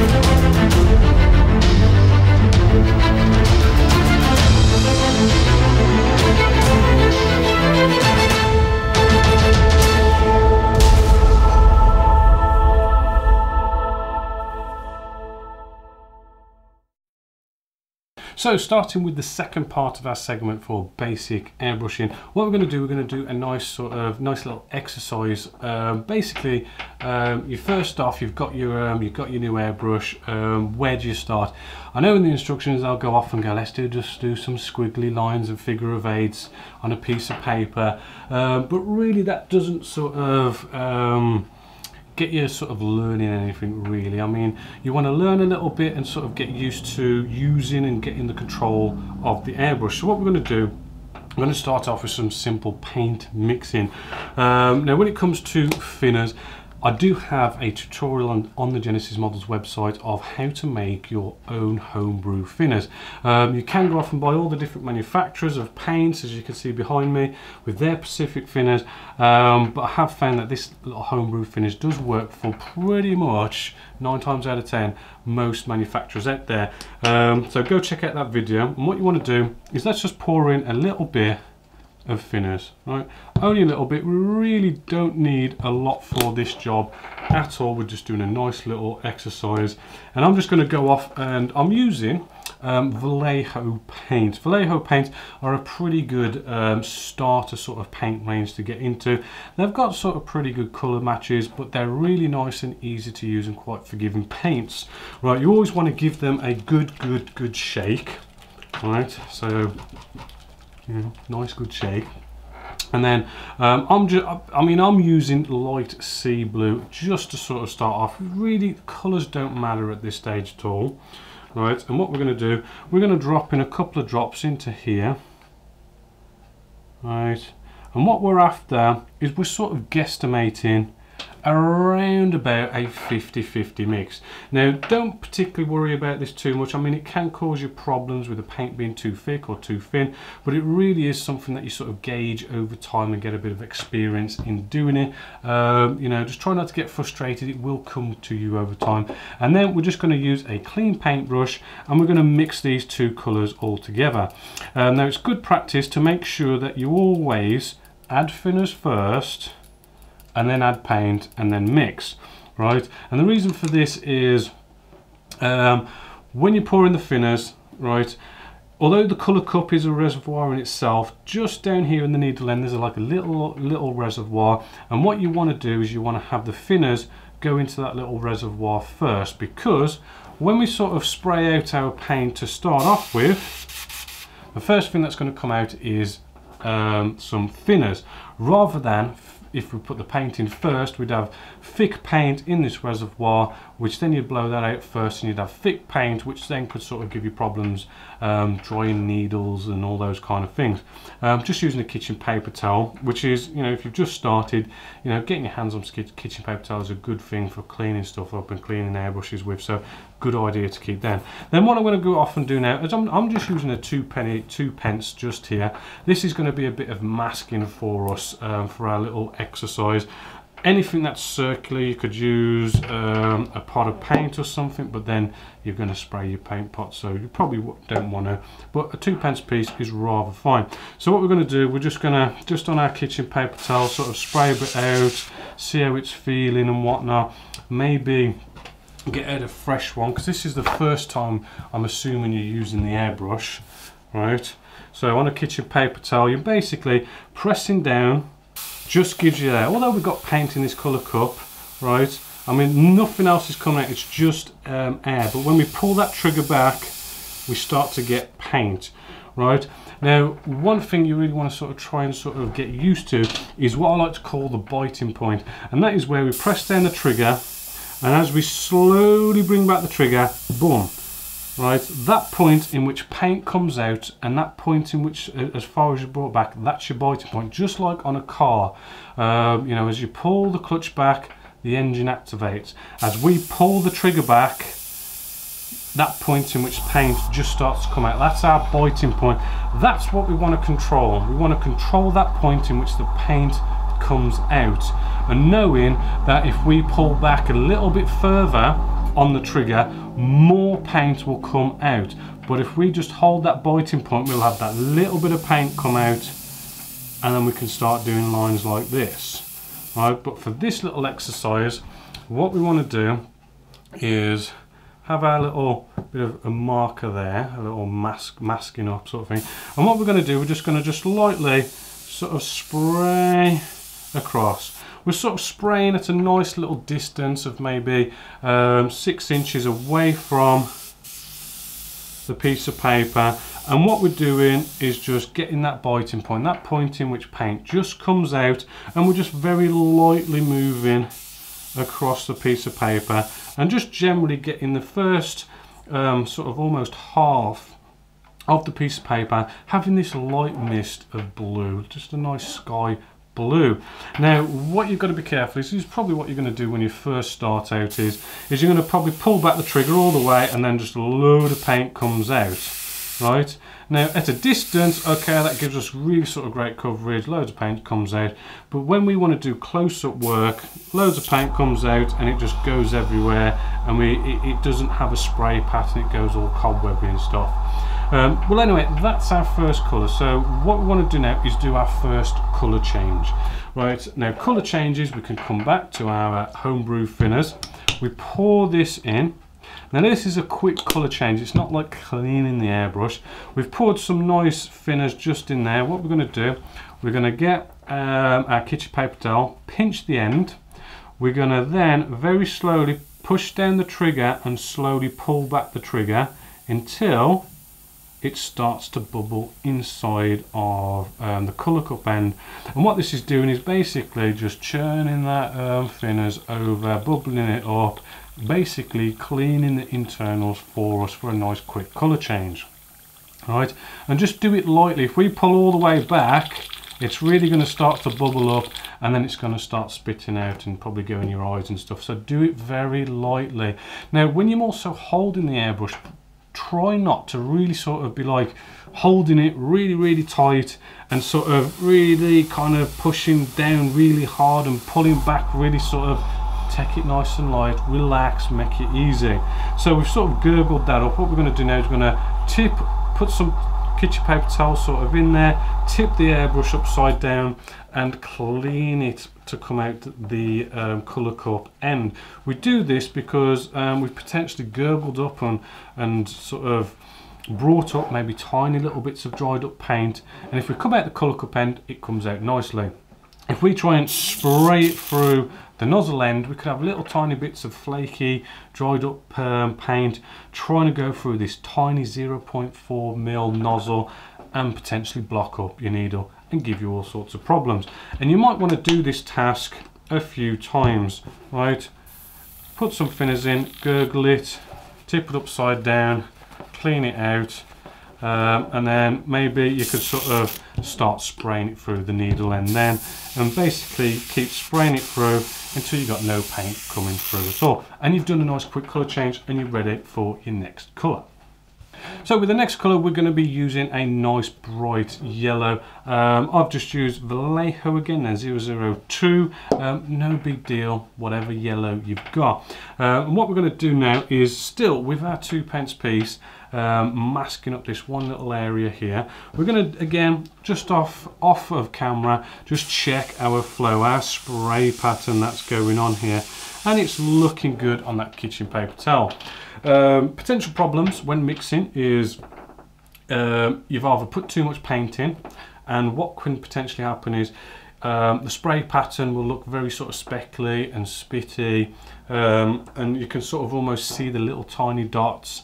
Thank you. So starting with the second part of our segment for basic airbrushing, what we're going to do, we're going to do a nice sort of nice little exercise. Um, basically, um, you first off, you've got your um, you've got your new airbrush. Um, where do you start? I know in the instructions I'll go off and go, let's do just do some squiggly lines and figure of eights on a piece of paper, um, but really that doesn't sort of um, get you sort of learning anything really. I mean, you want to learn a little bit and sort of get used to using and getting the control of the airbrush. So what we're going to do I'm going to start off with some simple paint mixing. Um, now when it comes to thinners, I do have a tutorial on, on, the Genessis Models website of how to make your own homebrew thinners. Um, you can go off and buy all the different manufacturers of paints, as you can see behind me, with their specific thinners, um, but I have found that this little homebrew finish does work for pretty much, 9 times out of 10, most manufacturers out there. Um, so go check out that video, and what you want to do is let's just pour in a little bit of thinners, right? Only a little bit, we really don't need a lot for this job at all. We're just doing a nice little exercise. And I'm just gonna go off and I'm using um, Vallejo paint. Vallejo paint are a pretty good um, starter sort of paint range to get into. They've got sort of pretty good colour matches, but they're really nice and easy to use and quite forgiving paints. Right, you always want to give them a good, good, good shake. Right, so nice good shake and then um, I'm just I mean I'm using light sea blue just to sort of start off. Really colors don't matter at this stage at all. Right and what we're going to do we're going to drop in a couple of drops into here. Right and what we're after is we're sort of guesstimating around about a 50-50 mix. Now don't particularly worry about this too much, I mean it can cause you problems with the paint being too thick or too thin, but it really is something that you sort of gauge over time and get a bit of experience in doing it. Um, you know, just try not to get frustrated, it will come to you over time. And then we're just going to use a clean paintbrush and we're going to mix these two colours all together. Um, now it's good practice to make sure that you always add thinners first and then add paint and then mix right? And the reason for this is um, when you pour in the thinners right although the color cup is a reservoir in itself just down here in the needle end there's like a little little reservoir. And what you want to do is you want to have the thinners go into that little reservoir first because when we sort of spray out our paint to start off with the first thing that's going to come out is um, some thinners. Rather than if we put the paint in first, we'd have thick paint in this reservoir, which then you'd blow that out first and you'd have thick paint, which then could sort of give you problems um, needles and all those kind of things. Um, just using a kitchen paper towel, which is, you know, if you've just started, you know, getting your hands on kitchen paper towel is a good thing for cleaning stuff up and cleaning airbrushes with. So good idea to keep them. Then what I'm going to go off and do now is I'm, I'm just using a two penny, two pence just here. This is going to be a bit of masking for us um, for our little exercise anything that's circular you could use um, a pot of paint or something but then you're going to spray your paint pot so you probably don't want to but a two pence piece is rather fine. So what we're going to do we're just going to just on our kitchen paper towel sort of spray a bit out see how it's feeling and whatnot. Maybe get out a fresh one because this is the first time I'm assuming you're using the airbrush right? So on a kitchen paper towel you're basically pressing down just gives you that. Although we've got paint in this colour cup, right, I mean, nothing else is coming out, it's just um, air. But when we pull that trigger back, we start to get paint, right? Now, one thing you really want to sort of try and sort of get used to is what I like to call the biting point. And that is where we press down the trigger, and as we slowly bring back the trigger, boom, right that point in which paint comes out and that point in which uh, as far as you brought back that's your biting point. Just like on a car um, you know as you pull the clutch back the engine activates. As we pull the trigger back that point in which paint just starts to come out. That's our biting point. That's what we want to control. We want to control that point in which the paint comes out. And knowing that if we pull back a little bit further on the trigger, more paint will come out. But if we just hold that biting point, we'll have that little bit of paint come out and then we can start doing lines like this. Right, but for this little exercise, what we want to do is have our little bit of a marker there, a little mask masking up sort of thing. And what we're going to do, we're just going to just lightly sort of spray across. We're sort of spraying at a nice little distance of maybe um, six inches away from the piece of paper. And what we're doing is just getting that biting point that point in which paint just comes out. And we're just very lightly moving across the piece of paper and just generally getting the first um, sort of almost half of the piece of paper having this light mist of blue just a nice sky blue. Now what you've got to be careful is, is probably what you're going to do when you first start out is is you're going to probably pull back the trigger all the way and then just a load of paint comes out right? Now at a distance okay that gives us really sort of great coverage loads of paint comes out. But when we want to do close-up work loads of paint comes out and it just goes everywhere and we it, it doesn't have a spray pattern it goes all cobwebby and stuff um, well anyway that's our first colour so what we want to do now is do our first colour change right now colour changes we can come back to our homebrew thinners we pour this in now this is a quick colour change, it's not like cleaning the airbrush. We've poured some nice thinners just in there. What we're going to do, we're going to get um, our kitchen paper towel, pinch the end. We're going to then very slowly push down the trigger and slowly pull back the trigger until it starts to bubble inside of um, the colour cup end. And what this is doing is basically just churning that um, thinners over bubbling it up basically cleaning the internals for us for a nice quick colour change. Right? And just do it lightly. If we pull all the way back it's really going to start to bubble up and then it's going to start spitting out and probably go in your eyes and stuff. So do it very lightly. Now when you're also holding the airbrush try not to really sort of be like holding it really really tight and sort of really kind of pushing down really hard and pulling back really sort of take it nice and light, relax, make it easy. So we've sort of gurgled that up. What we're going to do now is we're going to tip, put some kitchen paper towel sort of in there, tip the airbrush upside down and clean it to come out the um, colour cup end. We do this because um, we've potentially gurgled up and, and sort of brought up maybe tiny little bits of dried up paint and if we come out the colour cup end it comes out nicely. If we try and spray it through the nozzle end, we could have little tiny bits of flaky, dried up um, paint trying to go through this tiny 0.4 mil nozzle and potentially block up your needle and give you all sorts of problems. And you might want to do this task a few times, right? Put some thinners in, gurgle it, tip it upside down, clean it out, um, and then maybe you could sort of start spraying it through the needle end then and basically keep spraying it through until you've got no paint coming through at all and you've done a nice quick colour change and you're ready for your next colour. So with the next colour we're going to be using a nice bright yellow. Um, I've just used Vallejo again, there 002, um, no big deal, whatever yellow you've got. Uh, and what we're going to do now is still with our two pence piece um, masking up this one little area here. We're going to, again, just off, off of camera, just check our flow, our spray pattern that's going on here. And it's looking good on that kitchen paper towel. Um, potential problems when mixing is um, you've either put too much paint in and what can potentially happen is um, the spray pattern will look very sort of speckly and spitty um, and you can sort of almost see the little tiny dots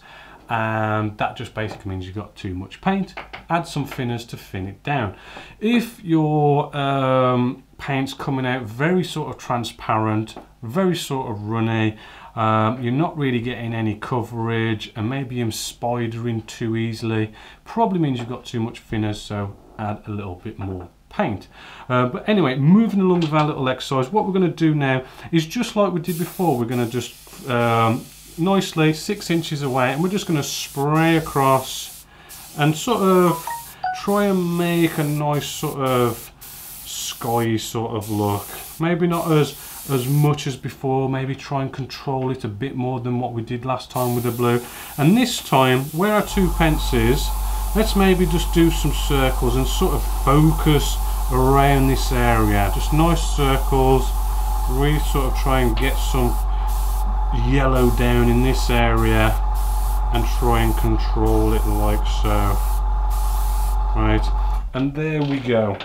and that just basically means you've got too much paint add some thinners to thin it down if your um, paint's coming out very sort of transparent very sort of runny. Um, you're not really getting any coverage and maybe I'm spidering too easily. Probably means you've got too much thinners so add a little bit more paint. Uh, but anyway moving along with our little exercise what we're going to do now is just like we did before. We're going to just um, nicely six inches away and we're just going to spray across and sort of try and make a nice sort of sky sort of look. Maybe not as as much as before, maybe try and control it a bit more than what we did last time with the blue. And this time, where our two pence is, let's maybe just do some circles and sort of focus around this area. Just nice circles, really sort of try and get some yellow down in this area and try and control it like so. Right, and there we go.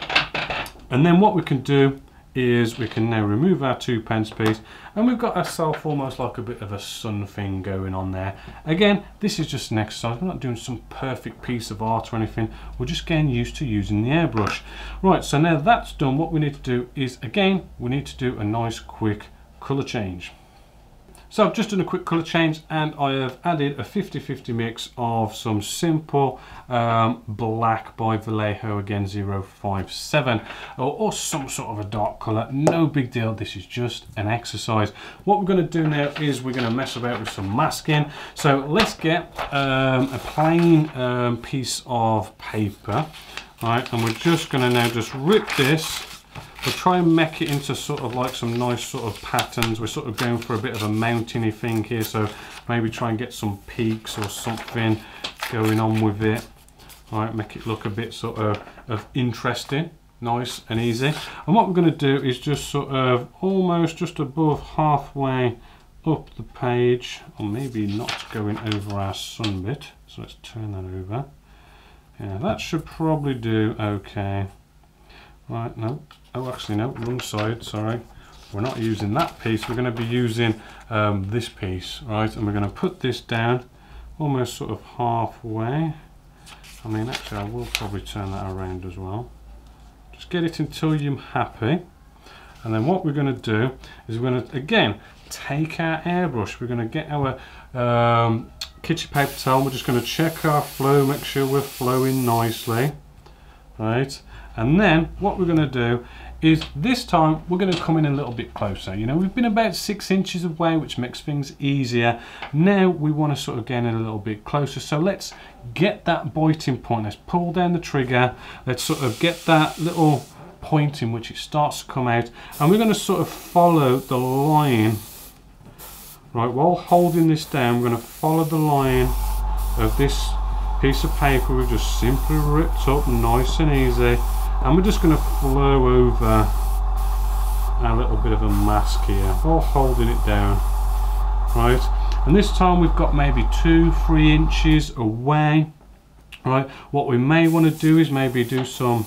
And then what we can do is we can now remove our two pence piece and we've got ourselves almost like a bit of a sun thing going on there. Again, this is just an exercise. We're not doing some perfect piece of art or anything. We're just getting used to using the airbrush. Right, so now that's done, what we need to do is, again, we need to do a nice quick colour change. So I've just done a quick colour change and I have added a 50-50 mix of some simple um, black by Vallejo again 057 or, or, some sort of a dark colour. No big deal, this is just an exercise. What we're going to do now is we're going to mess about with some masking. So let's get um, a plain um, piece of paper right, and we're just going to now just rip this We'll try and make it into sort of like some nice sort of patterns. We're sort of going for a bit of a mountainy thing here, so maybe try and get some peaks or something going on with it. All right, make it look a bit sort of, of interesting, nice and easy. And what we're going to do is just sort of almost just above halfway up the page, or maybe not going over our sun bit. So let's turn that over. Yeah, that should probably do okay. Right, no, oh actually no, wrong side, sorry. We're not using that piece, we're going to be using um, this piece, right? And we're going to put this down almost sort of halfway. I mean, actually I will probably turn that around as well. Just get it until you're happy. And then what we're going to do is we're going to, again, take our airbrush. We're going to get our um, kitchen paper towel. We're just going to check our flow, make sure we're flowing nicely, right? And then what we're going to do is this time we're going to come in a little bit closer. You know, we've been about six inches away, which makes things easier. Now we want to sort of get in a little bit closer. So let's get that biting point. Let's pull down the trigger. Let's sort of get that little point in which it starts to come out. And we're going to sort of follow the line. Right, while holding this down, we're going to follow the line of this piece of paper we've just simply ripped up nice and easy and we're just going to flow over a little bit of a mask here. While holding it down right? And this time we've got maybe two three inches away right? What we may want to do is maybe do some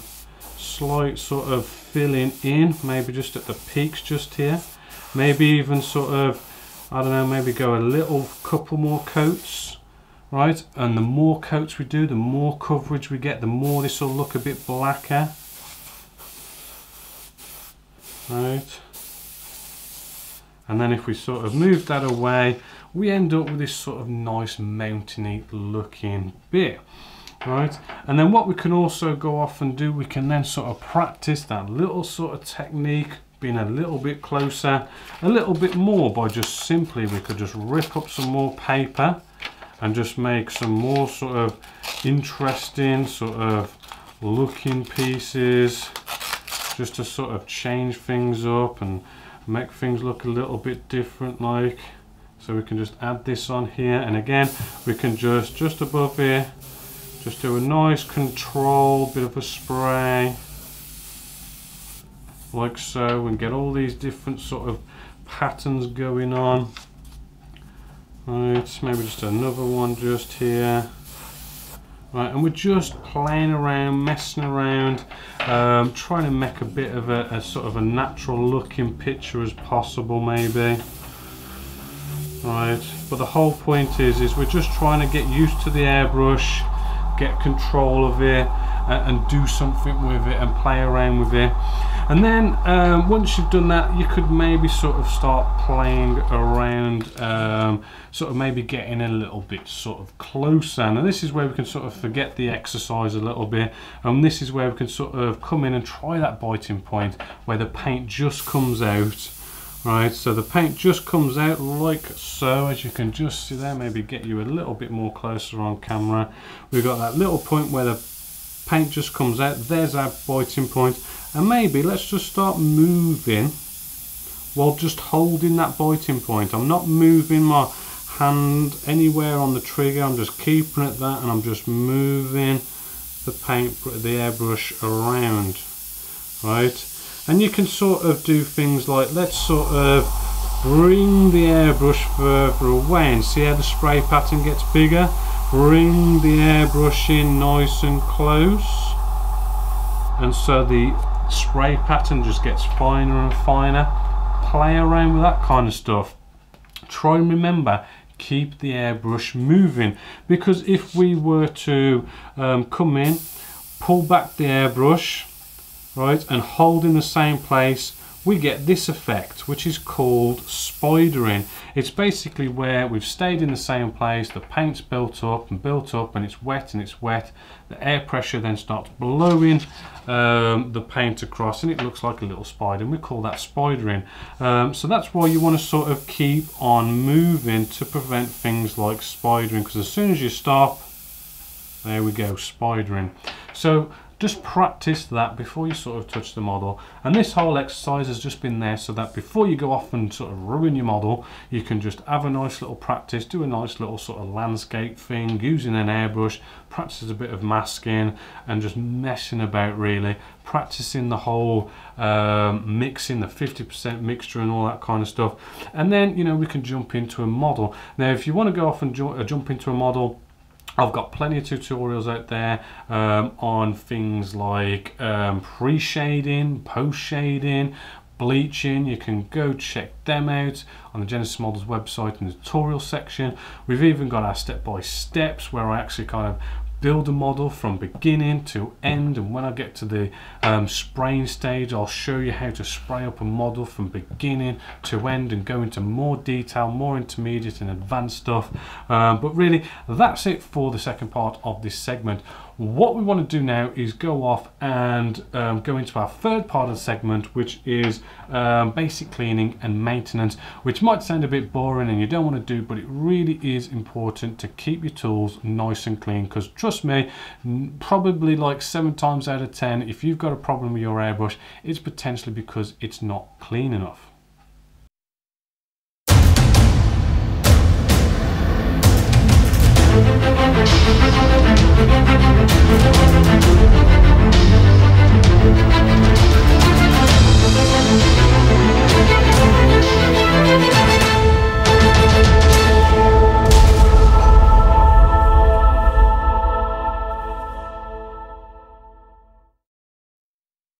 slight sort of filling in maybe just at the peaks just here. Maybe even sort of I don't know maybe go a little couple more coats right? And the more coats we do the more coverage we get the more this will look a bit blacker right. And then if we sort of move that away we end up with this sort of nice mountainy looking bit. Right. And then what we can also go off and do we can then sort of practice that little sort of technique being a little bit closer a little bit more by just simply we could just rip up some more paper and just make some more sort of interesting sort of looking pieces just to sort of change things up and make things look a little bit different like so we can just add this on here. And again we can just just above here just do a nice control bit of a spray like so and get all these different sort of patterns going on. Right maybe just another one just here Right, and we're just playing around, messing around, um, trying to make a bit of a, a, sort of a natural looking picture as possible maybe. Right, but the whole point is, is we're just trying to get used to the airbrush, get control of it, and, and do something with it and play around with it and then um, once you've done that you could maybe sort of start playing around um, sort of maybe getting a little bit sort of closer. And this is where we can sort of forget the exercise a little bit and this is where we can sort of come in and try that biting point where the paint just comes out right? So the paint just comes out like so as you can just see there maybe get you a little bit more closer on camera. We've got that little point where the paint just comes out there's our biting point and maybe let's just start moving while just holding that biting point. I'm not moving my hand anywhere on the trigger, I'm just keeping it that and I'm just moving the paint, the airbrush around, right? And you can sort of do things like, let's sort of bring the airbrush further away and see how the spray pattern gets bigger. Bring the airbrush in nice and close. And so the spray pattern just gets finer and finer. Play around with that kind of stuff. Try and remember, keep the airbrush moving because if we were to um, come in, pull back the airbrush, right, and hold in the same place, we get this effect which is called spidering. It's basically where we've stayed in the same place, the paint's built up and built up and it's wet and it's wet, the air pressure then starts blowing um, the paint across and it looks like a little spider and we call that spidering. Um, so that's why you want to sort of keep on moving to prevent things like spidering because as soon as you stop, there we go, spidering. So just practice that before you sort of touch the model. And this whole exercise has just been there so that before you go off and sort of ruin your model you can just have a nice little practice do a nice little sort of landscape thing using an airbrush practice a bit of masking and just messing about really. Practicing the whole um, mixing the 50% mixture and all that kind of stuff. And then you know we can jump into a model. Now if you want to go off and ju uh, jump into a model I've got plenty of tutorials out there um, on things like um, pre-shading, post-shading, bleaching. You can go check them out on the Genessis Models website in the tutorial section. We've even got our step-by-steps where I actually kind of build a model from beginning to end and when I get to the um, spraying stage I'll show you how to spray up a model from beginning to end and go into more detail more intermediate and advanced stuff. Um, but really that's it for the second part of this segment what we want to do now is go off and um, go into our third part of the segment, which is um, basic cleaning and maintenance, which might sound a bit boring and you don't want to do, but it really is important to keep your tools nice and clean because trust me, probably like seven times out of 10, if you've got a problem with your airbrush, it's potentially because it's not clean enough. Thank